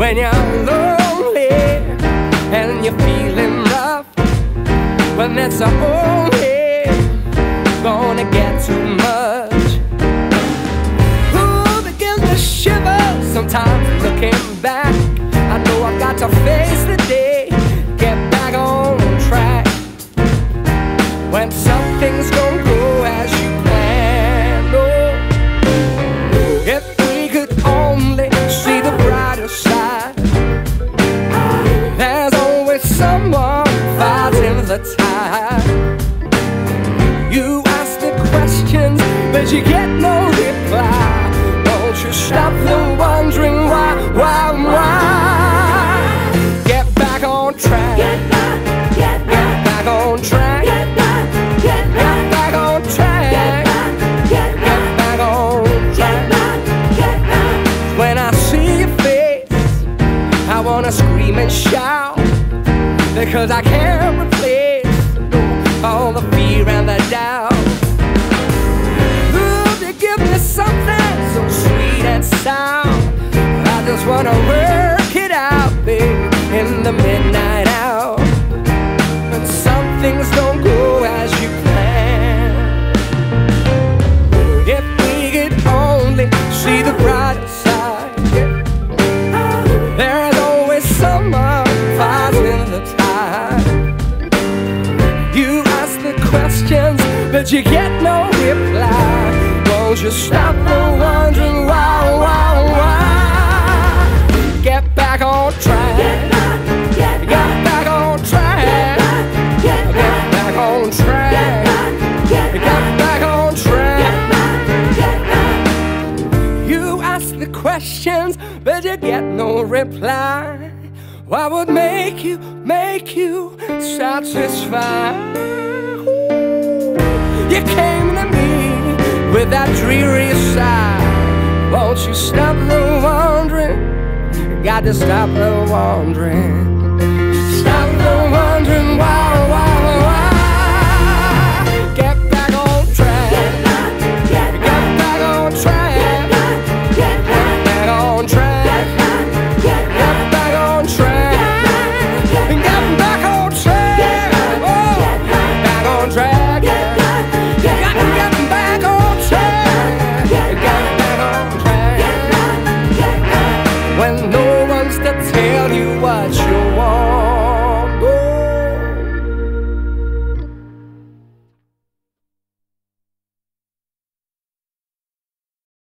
when you're lonely and you're feeling rough. When that's only gonna get too much. Who begins to shiver sometimes looking back? I know I've got to face the day, get back on track. When something's gonna the time. You ask the questions, but you get no reply. Won't you stop the wondering why, why, why? Get back on track. Get back, get back, back on track. get back, get Get back, back on track. get back, get back. When I see your face, I wanna scream and shout because I can't all the fear and the doubt. Ooh, you give me something so sweet and sound. I just wanna work it out, babe, in the midnight hour. When some things but you get no reply. Won't you stop the wondering why, why, why? Get back on track. Get back, get Get back, back on track. get Get back, back on track. get back, get Get back, back on track. get back, get back. You ask the questions, but you get no reply. What would make you, make you satisfied? You came to me with that dreary sigh. Won't you stop the wandering? Got to stop the wandering.